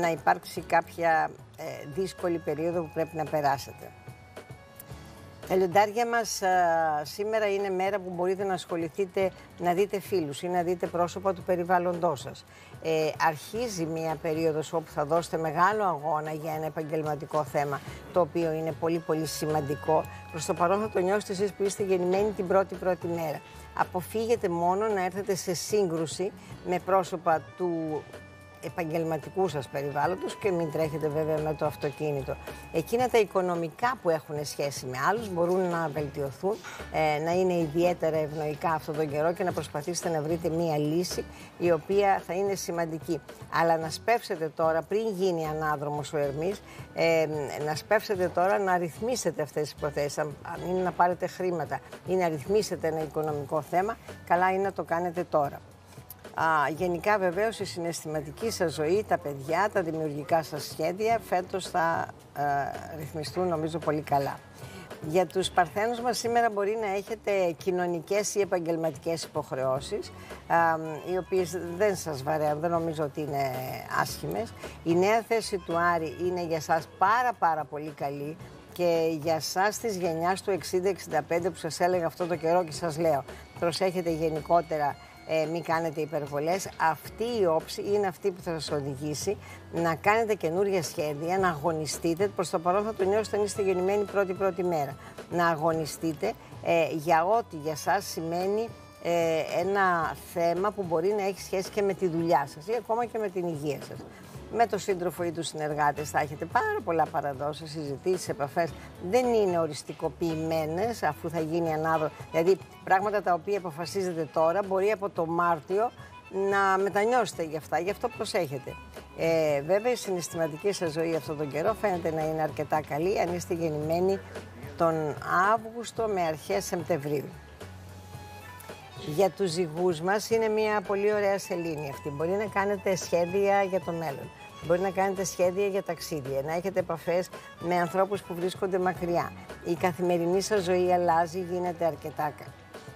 να υπάρξει κάποια ε, δύσκολη περίοδο που πρέπει να περάσετε. Τα λιοντάρια μας σήμερα είναι μέρα που μπορείτε να ασχοληθείτε να δείτε φίλους ή να δείτε πρόσωπα του περιβάλλοντός σας. Ε, αρχίζει μια περίοδος όπου θα δώσετε μεγάλο αγώνα για ένα επαγγελματικό θέμα το οποίο είναι πολύ πολύ σημαντικό. Προς το παρόν θα το νιώσετε εσείς που είστε γεννημένοι την πρώτη πρώτη μέρα. Αποφύγετε μόνο να έρθετε σε σύγκρουση με πρόσωπα του επαγγελματικούς σας περιβάλλοντος και μην τρέχετε βέβαια με το αυτοκίνητο. Εκείνα τα οικονομικά που έχουν σχέση με άλλους μπορούν να βελτιωθούν, ε, να είναι ιδιαίτερα ευνοϊκά αυτόν τον καιρό και να προσπαθήσετε να βρείτε μία λύση η οποία θα είναι σημαντική. Αλλά να σπεύσετε τώρα, πριν γίνει ανάδρομος ο Ερμής, ε, να σπεύσετε τώρα να ρυθμίσετε αυτές τις προθέσεις. Αν είναι να πάρετε χρήματα ή να ρυθμίσετε ένα οικονομικό θέμα, καλά είναι να το κάνετε τώρα. Α, γενικά βεβαίως η συναισθηματική σας ζωή, τα παιδιά, τα δημιουργικά σας σχέδια φέτος θα ε, ρυθμιστούν νομίζω πολύ καλά. Για τους παρθένους μας σήμερα μπορεί να έχετε κοινωνικές ή επαγγελματικές υποχρεώσεις οι οποίες δεν σας βαρέουν, δεν νομίζω ότι είναι άσχημες. Η νέα θέση του Άρη είναι για σας πάρα πάρα πολύ καλή και για σας της γενιάς του 60-65 που σας έλεγα αυτό το καιρό και σας λέω προσέχετε γενικότερα ε, μην κάνετε υπερβολές. Αυτή η όψη είναι αυτή που θα σας οδηγήσει να κάνετε καινούργια σχέδια, να αγωνιστείτε. Προς το παρόν θα το νιώσετε αν είστε γεννημένοι πρώτη-πρώτη μέρα. Να αγωνιστείτε ε, για ό,τι για σας σημαίνει ε, ένα θέμα που μπορεί να έχει σχέση και με τη δουλειά σας ή ακόμα και με την υγεία σας με το σύντροφο ή τους συνεργάτες θα έχετε πάρα πολλά παραδόσεις, συζητήσεις, επαφές. Δεν είναι οριστικοποιημένες αφού θα γίνει ανάδρο. Δηλαδή, πράγματα τα οποία αποφασίζετε τώρα μπορεί από το Μάρτιο να μετανιώσετε γι' αυτά. Γι' αυτό προσέχετε. Ε, βέβαια, η συναισθηματική σας ζωή αυτόν τον καιρό φαίνεται να είναι αρκετά καλή αν είστε γεννημένοι τον Αύγουστο με αρχές Σεπτεμβρίου. Για τους ζυγούς μας είναι μια πολύ ωραία σελήνη αυτή. Μπορεί να κάνετε σχέδια για το μέλλον. Μπορεί να κάνετε σχέδια για ταξίδια, να έχετε επαφές με ανθρώπους που βρίσκονται μακριά. Η καθημερινή σας ζωή αλλάζει, γίνεται αρκετά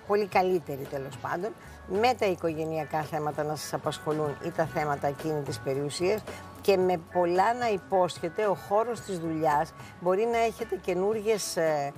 πολύ καλύτερη τέλος πάντων. Με τα οικογενειακά θέματα να σας απασχολούν ή τα θέματα εκείνη της περιουσίας και με πολλά να υπόσχεται ο χώρος της δουλειάς μπορεί να έχετε καινούργιες ε,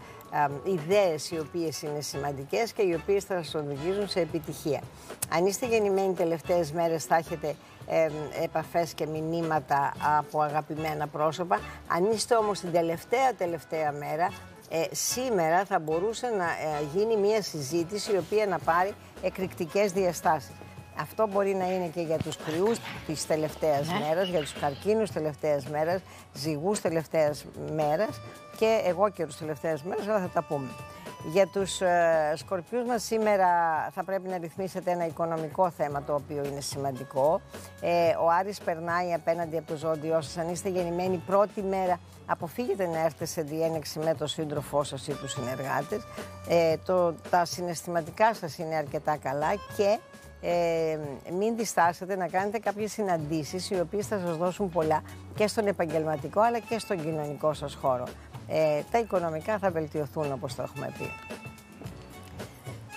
ιδέες οι οποίες είναι σημαντικές και οι οποίες θα σας οδηγήσουν σε επιτυχία. Αν είστε γεννημένοι τελευταίες μέρες θα έχετε ε, επαφές και μηνύματα από αγαπημένα πρόσωπα. Αν είστε όμως την τελευταία τελευταία μέρα, ε, σήμερα θα μπορούσε να ε, γίνει μια συζήτηση η οποία να πάρει εκρηκτικές διαστάσεις. Αυτό μπορεί να είναι και για τους κρυούς της τελευταίας ναι. μέρας, για τους καρκίνους τελευταίας μέρας, ζυγούς τελευταίας μέρας και εγώ και τους τελευταίες μέρες, αλλά θα τα πούμε. Για τους ε, σκορπιούς μας σήμερα θα πρέπει να ρυθμίσετε ένα οικονομικό θέμα το οποίο είναι σημαντικό. Ε, ο Άρης περνάει απέναντι από το ζώδιό σας. Αν είστε γεννημένοι πρώτη μέρα, αποφύγετε να έρθετε σε διένεξη με τον σύντροφό σας ή τους συνεργάτες. Ε, το, τα συναισθηματικά σας είναι αρκετά καλά και ε, μην διστάσετε να κάνετε κάποιες συναντήσεις οι οποίες θα σας δώσουν πολλά και στον επαγγελματικό αλλά και στον κοινωνικό σας χώρο ε, τα οικονομικά θα βελτιωθούν όπως το έχουμε πει.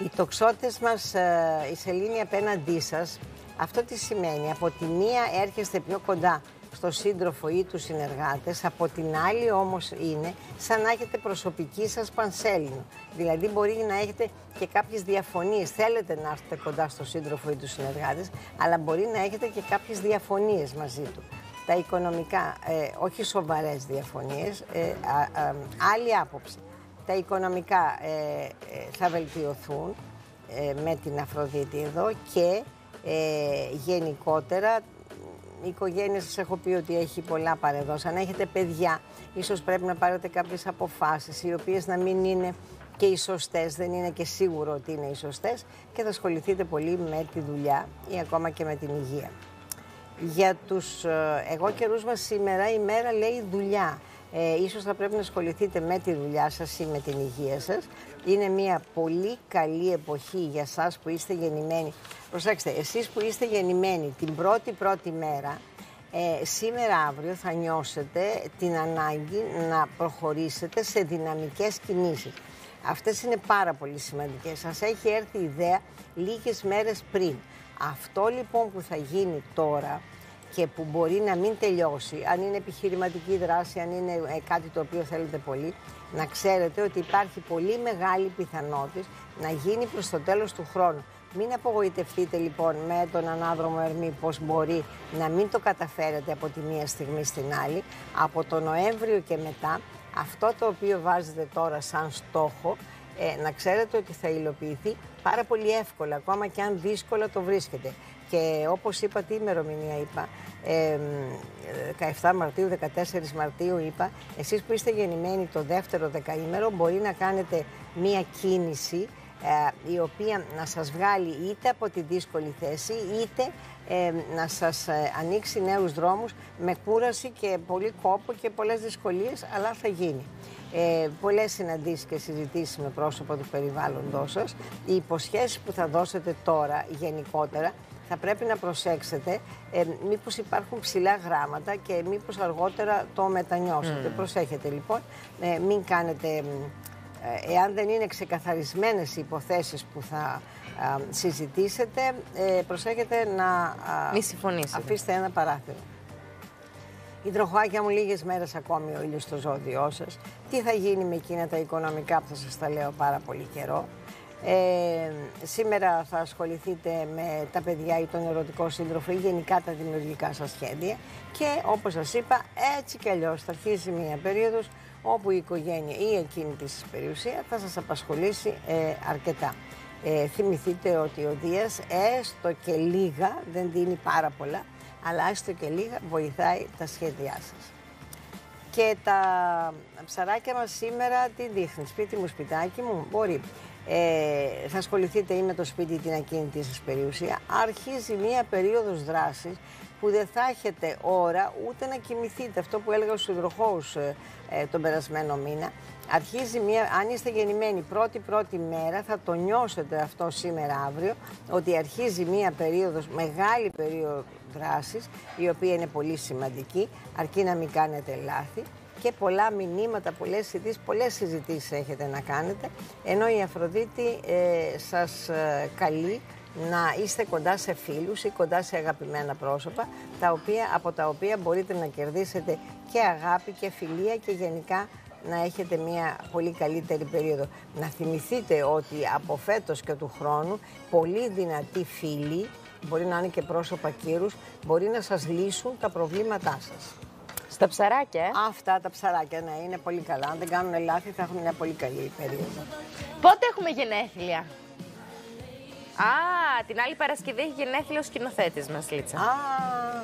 Οι τοξότες μας, ε, η σελήνη απέναντί σας, αυτό τι σημαίνει; Από τη μία έρχεστε πιο κοντά στο σύντροφο ή τους συνεργάτες, από την άλλη όμως είναι σαν να έχετε προσωπική σας πανσέλινο. Δηλαδή μπορεί να έχετε και κάποιες διαφωνίες. Θέλετε να έρθετε κοντά στο σύντροφο ή τους συνεργάτες, αλλά μπορεί να έχετε και κάποιες διαφωνίες μαζί του τα οικονομικά, ε, όχι σοβαρές διαφωνίες, ε, άλλη άποψη. Τα οικονομικά ε, θα βελτιωθούν με την Αφροδίτη εδώ και γενικότερα η οικογένεια σας έχω πει ότι έχει πολλά παρεδώσει. Αν έχετε παιδιά, ίσως πρέπει να πάρετε κάποιες αποφάσεις οι οποίες να μην είναι και οι σωστές, δεν είναι και σίγουρο ότι είναι οι σωστές και θα ασχοληθείτε πολύ με τη δουλειά ή ακόμα και με την υγεία. Για τους ε, εγώ καιρούς μας σήμερα η μέρα λέει δουλειά. Ε, ίσως θα πρέπει να ασχοληθείτε με τη δουλειά σας ή με την υγεία σας. Είναι μια πολύ καλή εποχή για σας που είστε γεννημένοι. Προσέξτε, εσείς που είστε γεννημένοι την πρώτη πρώτη μέρα, ε, σήμερα αύριο θα νιώσετε την ανάγκη να προχωρήσετε σε δυναμικές κινήσεις. Αυτές είναι πάρα πολύ σημαντικές. Σας έχει έρθει η ιδέα λίγες μέρες πριν. Αυτό λοιπόν που θα γίνει τώρα και που μπορεί να μην τελειώσει, αν είναι επιχειρηματική δράση, αν είναι ε, κάτι το οποίο θέλετε πολύ, να ξέρετε ότι υπάρχει πολύ μεγάλη πιθανότητα να γίνει προς το τέλος του χρόνου. Μην απογοητευτείτε λοιπόν με τον ανάδρομο Ερμή πώς μπορεί να μην το καταφέρετε από τη μία στιγμή στην άλλη. Από το Νοέμβριο και μετά αυτό το οποίο βάζετε τώρα σαν στόχο ε, να ξέρετε ότι θα υλοποιηθεί πάρα πολύ εύκολα, ακόμα και αν δύσκολα το βρίσκετε. Και όπως είπα, τι ημερομηνία είπα, ε, 17 Μαρτίου, 14 Μαρτίου είπα, εσείς που είστε γεννημένοι το δεύτερο δεκαήμερο μπορεί να κάνετε μία κίνηση ε, η οποία να σας βγάλει είτε από τη δύσκολη θέση είτε ε, να σας ε, ανοίξει νέους δρόμους με κούραση και πολύ κόπο και πολλές δυσκολίες, αλλά θα γίνει. Ε, πολλές συναντήσεις και συζητήσεις με πρόσωπα του περιβάλλοντός σας. Οι υποσχέσεις που θα δώσετε τώρα γενικότερα θα πρέπει να προσέξετε ε, μήπως υπάρχουν ψηλά γράμματα και μήπως αργότερα το μετανιώσετε. Mm. Προσέχετε λοιπόν, ε, μην κάνετε ε, εάν δεν είναι ξεκαθαρισμένες οι υποθέσεις που θα συζητήσετε, ε, προσέχετε να Μη συμφωνήσετε. αφήσετε ένα παράθυρο. Η τροχάκια μου λίγες μέρες ακόμη ο ήλιος στο ζώδιό σας. Τι θα γίνει με εκείνα τα οικονομικά που θα σας τα λέω πάρα πολύ καιρό. Ε, σήμερα θα ασχοληθείτε με τα παιδιά ή τον ερωτικό σύντροφο ή γενικά τα δημιουργικά σας σχέδια και όπως σας είπα έτσι κι αλλιώς θα αρχίσει μια περίοδος όπου η οικογένεια ή εκείνη της περιουσία θα σας απασχολήσει ε, αρκετά. Ε, θυμηθείτε ότι ο Δίας έστω και λίγα, δεν δίνει πάρα πολλά, αλλά έστω και λίγα βοηθάει τα σχέδιά σας. Και τα ψαράκια μας σήμερα τι δείχνει, σπίτι μου, σπιτάκι μου, μπορεί. Ε, θα ασχοληθείτε ή με το σπίτι την ακίνητη σας περιουσία. Αρχίζει μία περίοδος δράσης που δεν θα έχετε ώρα ούτε να κοιμηθείτε. Αυτό που έλεγα στους υδροχώους ε, ε, τον περασμένο μήνα. Αρχίζει μία, αν είστε γεννημένοι πρώτη-πρώτη μέρα, θα το νιώσετε αυτό σήμερα αύριο, ότι αρχίζει μία περίοδος, μεγάλη περίοδος δράσης, η οποία είναι πολύ σημαντική, αρκεί να μην κάνετε λάθη και πολλά μηνύματα, πολλές ειδήσεις, πολλές συζητήσεις έχετε να κάνετε, ενώ η Αφροδίτη ε, σας ε, καλεί να είστε κοντά σε φίλους ή κοντά σε αγαπημένα πρόσωπα, τα οποία, από τα οποία μπορείτε να κερδίσετε και αγάπη και φιλία και γενικά να έχετε μια πολύ καλύτερη περίοδο. Να θυμηθείτε ότι από φέτος και του χρόνου πολύ δυνατοί φίλοι, μπορεί να είναι και πρόσωπα κύρους, μπορεί να σας λύσουν τα προβλήματά σας. Στα ψαράκια, ε; Αυτά τα ψαράκια, ναι, είναι πολύ καλά. Αν δεν κάνουν λάθη θα έχουν μια πολύ καλή περίοδο. Πότε έχουμε γενέθλια; Α, την άλλη Παρασκευή έχει γενέθλια ο σκηνοθέτης μας, Λίτσα. Α,